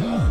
Huh.